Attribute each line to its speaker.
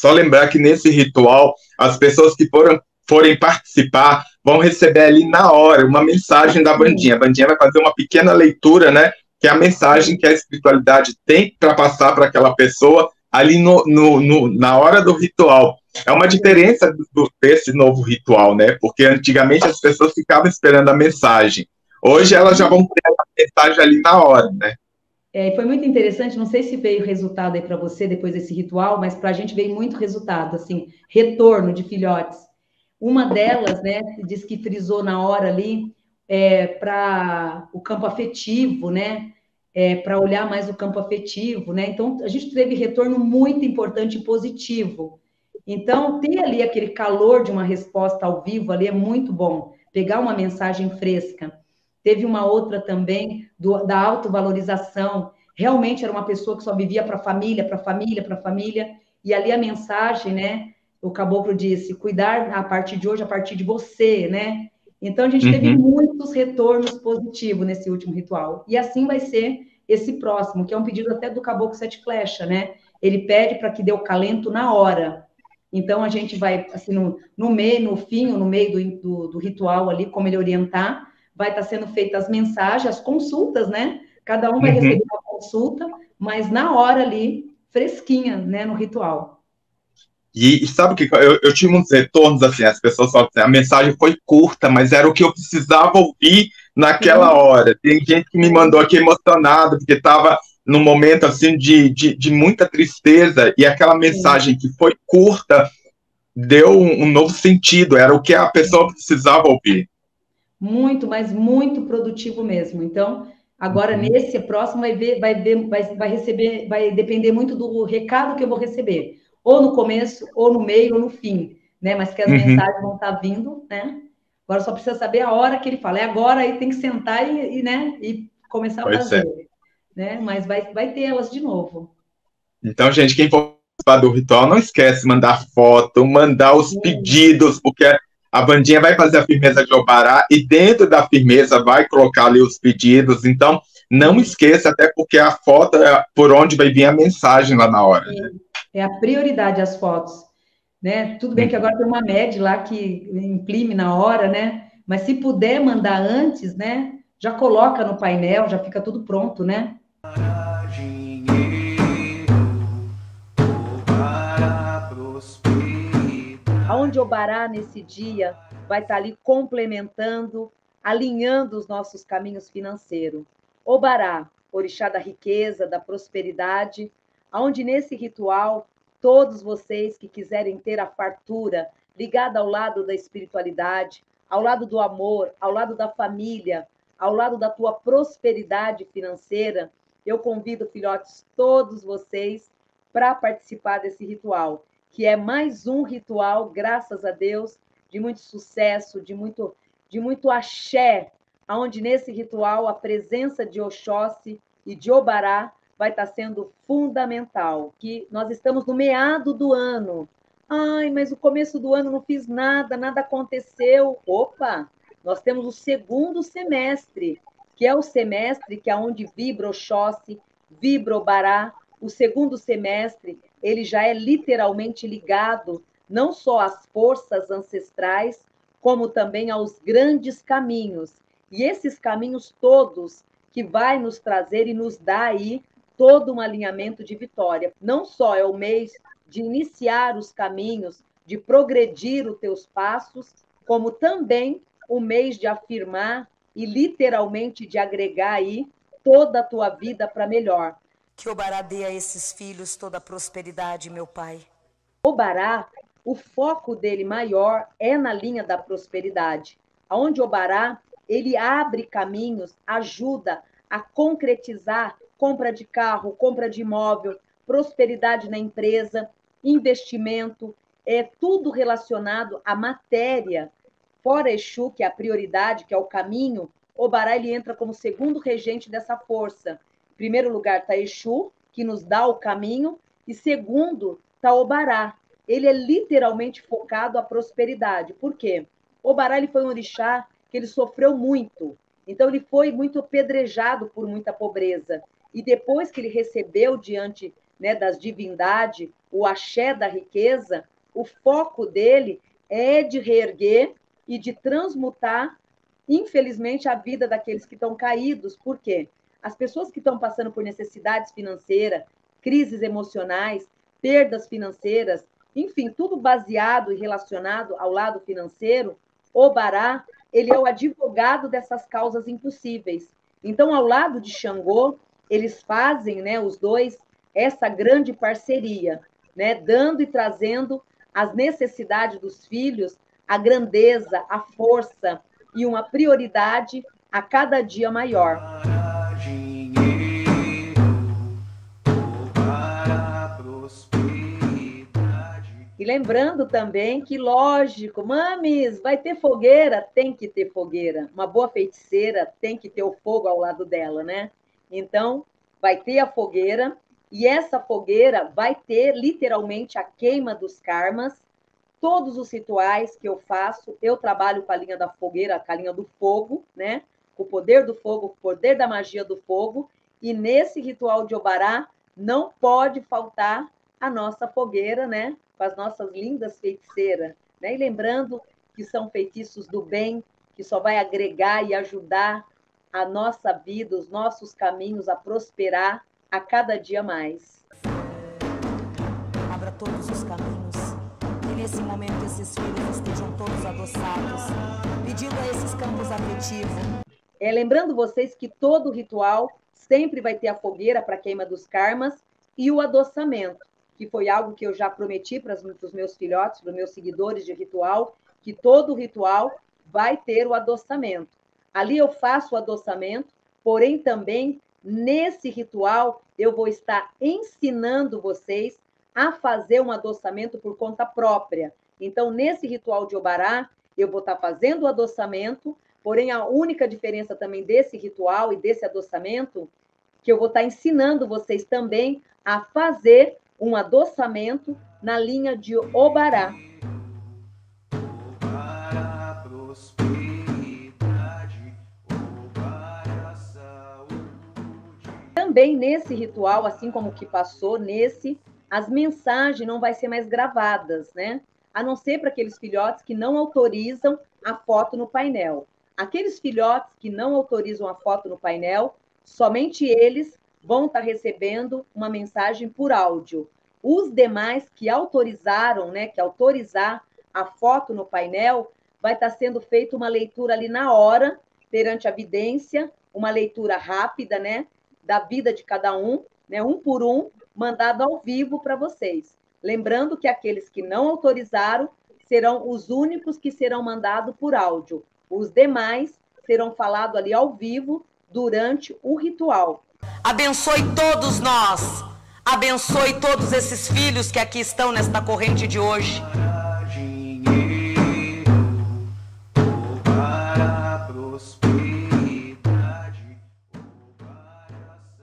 Speaker 1: só lembrar que nesse ritual, as pessoas que foram, forem participar vão receber ali na hora uma mensagem da bandinha. A bandinha vai fazer uma pequena leitura, né? Que é a mensagem que a espiritualidade tem para passar para aquela pessoa ali no, no, no, na hora do ritual. É uma diferença do, desse novo ritual, né? Porque antigamente as pessoas ficavam esperando a mensagem. Hoje elas já vão ter a mensagem ali na hora, né?
Speaker 2: É, foi muito interessante, não sei se veio resultado aí para você depois desse ritual, mas para a gente veio muito resultado, assim, retorno de filhotes. Uma delas, né, diz que frisou na hora ali é, para o campo afetivo, né, é, para olhar mais o campo afetivo, né. Então a gente teve retorno muito importante e positivo. Então ter ali aquele calor de uma resposta ao vivo ali é muito bom. Pegar uma mensagem fresca. Teve uma outra também do, da autovalorização. Realmente era uma pessoa que só vivia para a família, para a família, para a família. E ali a mensagem, né? O caboclo disse: cuidar a partir de hoje, a partir de você, né? Então a gente uhum. teve muitos retornos positivos nesse último ritual. E assim vai ser esse próximo, que é um pedido até do caboclo sete flecha, né? Ele pede para que dê o calento na hora. Então a gente vai assim no, no meio, no fim, no meio do, do, do ritual ali, como ele orientar, vai estar sendo feitas as mensagens, as consultas, né? Cada um vai uhum. receber uma consulta, mas na hora ali, fresquinha, né, no ritual.
Speaker 1: E, e sabe o que? Eu, eu tive uns retornos assim, as pessoas falam assim, a mensagem foi curta, mas era o que eu precisava ouvir naquela hora. Tem gente que me mandou aqui emocionado, porque estava num momento assim de, de, de, muita tristeza, e aquela mensagem que foi curta deu um, um novo sentido, era o que a pessoa precisava ouvir.
Speaker 2: Muito, mas muito produtivo mesmo. Então, agora uhum. nesse próximo vai ver, vai ver, vai, vai receber, vai depender muito do recado que eu vou receber, ou no começo, ou no meio, ou no fim, né? Mas que as uhum. mensagens vão estar vindo, né? Agora só precisa saber a hora que ele fala. É agora aí tem que sentar e, e né? E começar a fazer, é. né? Mas vai, vai ter elas de novo.
Speaker 1: Então, gente, quem for participar do ritual, não esquece mandar foto, mandar os pedidos, porque a bandinha vai fazer a firmeza de Obará e dentro da firmeza vai colocar ali os pedidos. Então, não esqueça, até porque a foto é por onde vai vir a mensagem lá na hora. Né?
Speaker 2: É a prioridade as fotos. Né? Tudo bem que agora tem uma MED lá que imprime na hora, né? Mas se puder mandar antes, né? Já coloca no painel, já fica tudo pronto, né? Aonde Obará nesse dia vai estar ali complementando, alinhando os nossos caminhos financeiros. Obará, orixá da riqueza, da prosperidade, aonde nesse ritual todos vocês que quiserem ter a fartura ligada ao lado da espiritualidade, ao lado do amor, ao lado da família, ao lado da tua prosperidade financeira, eu convido, filhotes, todos vocês para participar desse ritual que é mais um ritual, graças a Deus, de muito sucesso, de muito, de muito axé, onde nesse ritual a presença de Oxóssi e de Obará vai estar sendo fundamental. Que nós estamos no meado do ano. Ai, mas o começo do ano não fiz nada, nada aconteceu. Opa, nós temos o segundo semestre, que é o semestre que é onde vibra Oxóssi, vibra Obará. O segundo semestre ele já é literalmente ligado não só às forças ancestrais, como também aos grandes caminhos. E esses caminhos todos que vai nos trazer e nos dar aí todo um alinhamento de vitória. Não só é o mês de iniciar os caminhos, de progredir os teus passos, como também o mês de afirmar e literalmente de agregar aí toda a tua vida para melhor.
Speaker 3: Que Obará dê a esses filhos toda a prosperidade, meu Pai.
Speaker 2: Obará, o foco dele maior é na linha da prosperidade. Onde Obará, ele abre caminhos, ajuda a concretizar compra de carro, compra de imóvel, prosperidade na empresa, investimento, é tudo relacionado à matéria. Fora Exu, que é a prioridade, que é o caminho, Obará ele entra como segundo regente dessa força primeiro lugar está Exu, que nos dá o caminho, e segundo está Obará. Ele é literalmente focado à prosperidade. Por quê? Obará ele foi um orixá que ele sofreu muito. Então ele foi muito apedrejado por muita pobreza. E depois que ele recebeu diante né, das divindades, o axé da riqueza, o foco dele é de reerguer e de transmutar, infelizmente, a vida daqueles que estão caídos. Por quê? As pessoas que estão passando por necessidades financeiras, crises emocionais, perdas financeiras, enfim, tudo baseado e relacionado ao lado financeiro, o Bará, ele é o advogado dessas causas impossíveis. Então, ao lado de Xangô, eles fazem, né, os dois, essa grande parceria, né, dando e trazendo as necessidades dos filhos, a grandeza, a força e uma prioridade a cada dia maior. Lembrando também que, lógico, mames, vai ter fogueira? Tem que ter fogueira. Uma boa feiticeira tem que ter o fogo ao lado dela, né? Então, vai ter a fogueira, e essa fogueira vai ter literalmente a queima dos karmas. Todos os rituais que eu faço, eu trabalho com a linha da fogueira, com a linha do fogo, né? O poder do fogo, o poder da magia do fogo. E nesse ritual de Obará, não pode faltar a nossa fogueira, né? Com as nossas lindas feiticeiras. Né? E lembrando que são feitiços do bem, que só vai agregar e ajudar a nossa vida, os nossos caminhos a prosperar a cada dia mais.
Speaker 3: Abra todos os caminhos. Que nesse momento esses filhos estejam todos adoçados, pedindo a esses campos afetivos.
Speaker 2: É, lembrando vocês que todo ritual sempre vai ter a fogueira para queima dos karmas e o adoçamento, que foi algo que eu já prometi para os meus filhotes, para os meus seguidores de ritual, que todo ritual vai ter o adoçamento. Ali eu faço o adoçamento, porém também nesse ritual eu vou estar ensinando vocês a fazer um adoçamento por conta própria. Então, nesse ritual de Obará, eu vou estar fazendo o adoçamento, porém a única diferença também desse ritual e desse adoçamento que eu vou estar ensinando vocês também a fazer um adoçamento na linha de Obará. também nesse ritual, assim como o que passou nesse, as mensagens não vai ser mais gravadas, né? A não ser para aqueles filhotes que não autorizam a foto no painel. Aqueles filhotes que não autorizam a foto no painel, somente eles vão estar tá recebendo uma mensagem por áudio. Os demais que autorizaram, né, que autorizar a foto no painel, vai estar tá sendo feita uma leitura ali na hora, perante a vidência, uma leitura rápida, né, da vida de cada um, né, um por um, mandado ao vivo para vocês. Lembrando que aqueles que não autorizaram serão os únicos que serão mandados por áudio. Os demais serão falados ali ao vivo durante o ritual.
Speaker 3: Abençoe todos nós. Abençoe todos esses filhos que aqui estão nesta corrente de hoje.